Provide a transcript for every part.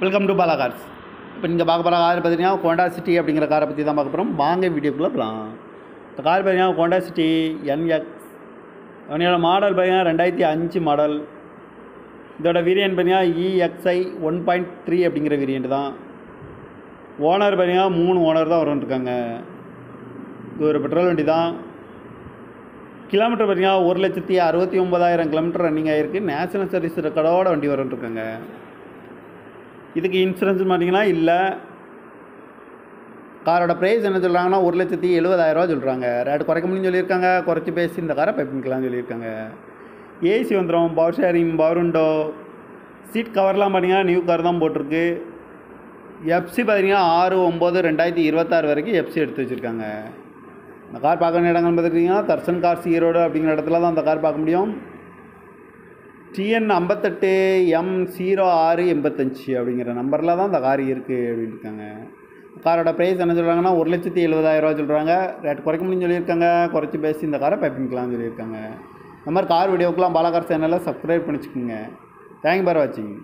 Welcome to Bala cars இப்போ நீங்கள் பார்க்க போகிற கார் பார்த்தீங்கன்னா கோண்டா சிட்டி அப்படிங்கிற காரை பற்றி தான் பார்க்க போகிறோம் வாங்க வீடியோக்குள்ளே போகலாம் இந்த கார் பார்த்தீங்கன்னா கோண்டா சிட்டி என்எக்ஸ் அவனோட மாடல் பார்த்தீங்கன்னா ரெண்டாயிரத்தி அஞ்சு மாடல் இதோட வேரியன்ட் பார்த்தீங்கன்னா இஎக்ஸ்ஐ ஒன் பாயிண்ட் த்ரீ அப்படிங்கிற வேரியன்ட் தான். ஓனர் பார்த்தீங்கன்னா மூணு ஓனர் தான் வரும்ன்ருக்காங்க இது ஒரு பெட்ரோல் வண்டி தான். கிலோமீட்டர் பார்த்தீங்கன்னா ஒரு லட்சத்தி அறுபத்தி ஒம்பதாயிரம் கிலோமீட்டர் ரன்னிங் ஆகிருக்கு நேஷனல் சர்வீஸ் ரெக்கார்டோட வண்டி வரும்ன்ருக்காங்க இதுக்கு இன்சூரன்ஸ் பார்த்தீங்கன்னா இல்லை. காரோட ப்ரைஸ் என்ன சொல்கிறாங்கன்னா ஒரு லட்சத்தி எழுபதாயிரரூவா சொல்கிறாங்க ரேட் குறைக்க முடியும்னு சொல்லியிருக்காங்க. குறைச்சி பேசி இந்த காரை பைப்பிங்கலாம்னு சொல்லியிருக்காங்க. ஏசி வந்துடும் power steering power window seat கவர்லாம் பார்த்தீங்கன்னா நியூ கார் தான் போட்டிருக்கு. எஃப்சி பார்த்தீங்கன்னா ஆறு ஒம்பது ரெண்டாயிரத்தி இருபத்தாறு வரைக்கும் எஃப்சி எடுத்து வச்சுருக்காங்க. இந்த கார் பார்க்க வேண்டிய இடங்கள்னு பார்த்துக்கிட்டிங்கன்னா தர்சன் கார்ஸ் ஈரோடு அப்படிங்கிற இடத்துல தான் அந்த கார் பார்க்க முடியும். டிஎன் ஐம்பத்தெட்டு எம் ஜீரோ ஆறு எண்பத்தஞ்சு அப்படிங்கிற நம்பரில் தான் இந்த கார் இருக்குது அப்படின்னு இருக்காங்க. காரோட ப்ரைஸ் என்ன சொல்கிறாங்கன்னா ஒரு லட்சத்தி எழுபதாயிரரூவா சொல்கிறாங்க ரேட் குறைக்க முடியும்னு சொல்லியிருக்காங்க. குறைச்சி பேசி இந்த காரை பைப்பிங்கலாம்னு சொல்லியிருக்காங்க. இந்த மாதிரி கார் வீடியோக்கெலாம் பாலாகார் சேனலில் சப்ஸ்கிரைப் பண்ணிச்சுக்கோங்க. தேங்க் பார் வாட்சிங்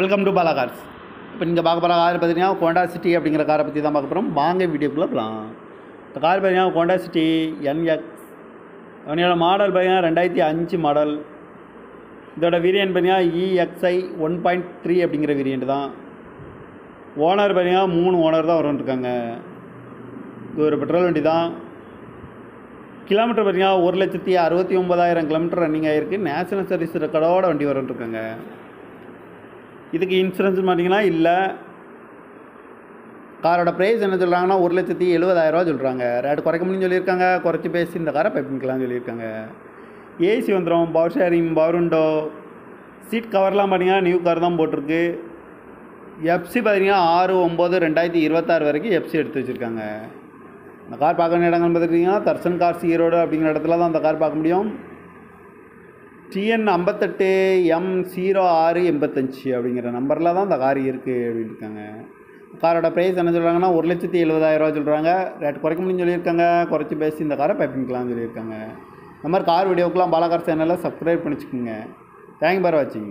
வெல்கம் டு பாலாகார்ஸ் இப்போ நீங்கள் பார்க்க போகிற கார் பார்த்தீங்கன்னா கோண்டா சிட்டி அப்படிங்கிற காரை பற்றி தான் பார்க்க போகிறோம் வாங்க வீடியோக்குள்ளே போகலாம் இப்போ கார் பார்த்தீங்கன்னா கோண்டா சிட்டி என்எக்ஸ் அவனோட மாடல் பார்த்தீங்கன்னா ரெண்டாயிரத்தி அஞ்சு மாடல் இதோட வேரியன்ட் பார்த்தீங்கன்னா இஎக்ஸ்ஐ ஒன் பாயிண்ட் த்ரீ அப்படிங்கிற வேரியன்ட் தான். ஓனர் பார்த்தீங்கன்னா மூணு ஓனர் தான் வரும்ன்ருக்காங்க இது ஒரு பெட்ரோல் வண்டி தான். கிலோமீட்டர் பார்த்தீங்கன்னா ஒரு லட்சத்தி அறுபத்தி ஒம்பதாயிரம் கிலோமீட்டர் ரன்னிங் ஆகிருக்கு நேஷனல் சர்வீஸ் ரெக்கார்டோட வண்டி வரும்ன்ருக்காங்க இதுக்கு இன்சூரன்ஸ் பார்த்தீங்கன்னா இல்லை. காரோட ப்ரைஸ் என்ன சொல்கிறாங்கன்னா ஒரு லட்சத்தி எழுபதாயிரரூவா சொல்கிறாங்க ரேட் குறைக்க முடியும்னு சொல்லியிருக்காங்க. குறைச்சி பேசி இந்த காரை பைப்பிங்கலாம் சொல்லியிருக்காங்க. ஏசி வந்துடும் power steering power window seat கவர்லாம் பார்த்தீங்கன்னா நியூ கார் தான் போட்டிருக்கு. எஃப்சி பார்த்தீங்கன்னா ஆறு ஒம்பது ரெண்டாயிரத்தி இருபத்தாறு வரைக்கும் எஃப்சி எடுத்து வச்சுருக்காங்க. இந்த கார் பார்க்க இடங்கள்னு பார்த்துக்கிட்டிங்கன்னா தர்சன் கார்ஸ் ஈரோடு அப்படிங்கிற இடத்துல தான் அந்த கார் பார்க்க முடியும். டிஎன் ஐம்பத்தெட்டு எம் ஜீரோ ஆறு எண்பத்தஞ்சு அப்படிங்கிற நம்பரில் தான் இந்த கார் இருக்குது அப்படின்னு இருக்காங்க. காரோட ப்ரைஸ் என்ன சொல்கிறாங்கன்னா ஒரு லட்சத்தி எழுபதாயிரரூவா சொல்கிறாங்க ரேட் குறைக்க முடியும்னு சொல்லியிருக்காங்க. குறைச்சி பேசி இந்த காரை பைப்பிங்கலாம்னு சொல்லியிருக்காங்க. இந்த மாதிரி கார் வீடியோக்கெலாம் பாலாகார் சேனலில் சப்ஸ்கிரைப் பண்ணிச்சுக்கோங்க. தேங்க் பார் வாட்சிங்